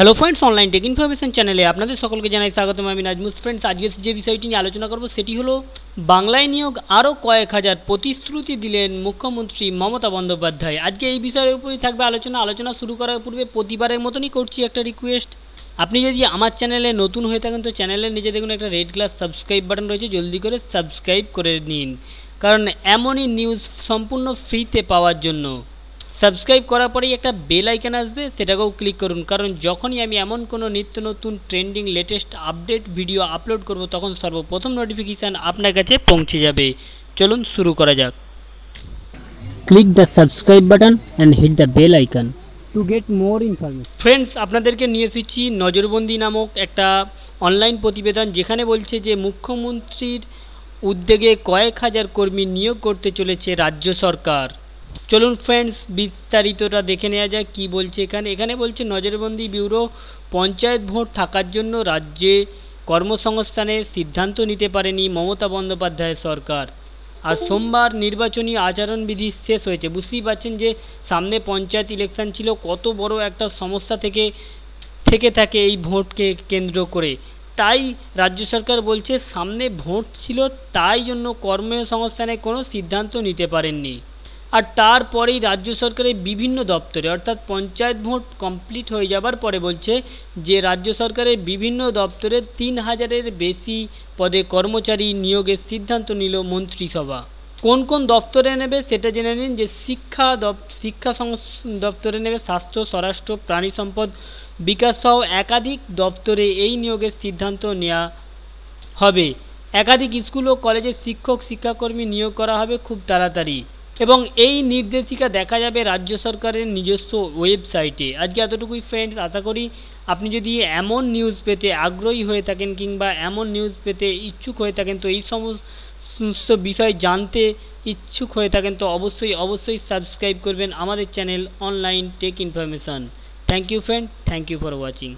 Hello friends online tech information চ্যানেলে আপনাদের সকলকে জানাই স্বাগতম। আমি নাজমুস। ফ্রেন্ডস আজকে যে বিষয়টি নিয়ে আলোচনা করব সেটি হলো, বাংলায় নিয়োগ আরও কয়েক হাজার প্রতিশ্রুতি দিলেন মুখ্যমন্ত্রী মমতা বন্দ্যোপাধ্যায়। আজকে এই বিষয়ের উপরই থাকবে আলোচনা। আলোচনা শুরু করার পূর্বে প্রতিবারের মতনই করছি একটা রিকোয়েস্ট আপনি যদি আমার চ্যানেলে নতুন হয়ে থাকেন, তো চ্যানেলের নিচে দেখুন একটা রেড গ্লাস সাবস্ক্রাইব বাটন রয়েছে। জলদি করে সাবস্ক্রাইব করে নিন। কারণ এমনই নিউজ সম্পূর্ণ ফ্রিতে পাওয়ার জন্য। সাবস্ক্রাইব করার পরেই একটা বেল আইকন আসবে, সেটাকেও ক্লিক করুন। কারণ যখনই আমি এমন কোনো নিত্য নতুন trending latest update video upload করব, তখন সর্বপ্রথম নোটিফিকেশান আপনার কাছে পৌঁছে যাবে। চলুন শুরু করা যাক। Click the subscribe button and hit the bell icon to get more information friends আপনাদেরকে নিয়ে এসেছি নজরবন্দি নামক একটা অনলাইন প্রতিবেদন, যেখানে বলছে যে মুখ্যমন্ত্রীর উদ্যোগে কয়েক হাজার কর্মী নিয়োগ করতে চলেছে রাজ্য সরকার। চলুন ফ্রেন্ডস বিস্তারিতটা দেখে নেওয়া যাক কী বলছে এখানে। এখানে বলছে, নজরবন্দি ব্যুরো পঞ্চায়েত ভোট থাকার জন্য রাজ্যে কর্মসংস্থানের সিদ্ধান্ত নিতে পারেনি মমতা বন্দ্যোপাধ্যায় সরকার। আর সোমবার নির্বাচনী আচরণবিধি শেষ হয়েছে। বুঝতেই পারছেন যে সামনে পঞ্চায়েত ইলেকশন ছিল, কত বড় একটা সমস্যা থেকে থেকে থাকে এই ভোটকে কেন্দ্র করে। তাই রাজ্য সরকার বলছে, সামনে ভোট ছিল, তাই জন্য কর্মসংস্থানে কোনো সিদ্ধান্ত নিতে পারেননি। আর তারপরেই রাজ্য সরকারের বিভিন্ন দপ্তরে, অর্থাৎ পঞ্চায়েত ভোট কমপ্লিট হয়ে যাবার পরে বলছে যে, রাজ্য সরকারের বিভিন্ন দপ্তরে তিন হাজারের বেশি পদে কর্মচারী নিয়োগের সিদ্ধান্ত নিল মন্ত্রিসভা। কোন কোন দপ্তরে নেবে সেটা জেনে নিন যে, শিক্ষা শিক্ষা দপ্তরে নেবে স্বাস্থ্য, স্বরাষ্ট্র, প্রাণী সম্পদ বিকাশ সহ একাধিক দপ্তরে এই নিয়োগের সিদ্ধান্ত নেওয়া হবে। একাধিক স্কুল ও কলেজের শিক্ষক, শিক্ষাকর্মী নিয়োগ করা হবে খুব তাড়াতাড়ি। এবং এই নির্দেশিকা দেখা যাবে রাজ্য সরকারের নিজস্ব ওয়েবসাইটে। আজকে এতটুকুই ফ্রেন্ডস আশা করি আপনি যদি এমন নিউজ পেতে আগ্রহী হয়ে থাকেন কিংবা এমন নিউজ পেতে ইচ্ছুক হয়ে থাকেন, তো এই সমস্ত বিষয় জানতে ইচ্ছুক হয়ে থাকেন, তো অবশ্যই অবশ্যই সাবস্ক্রাইব করবেন আমাদের channel online tech information thank you friend thank you for watching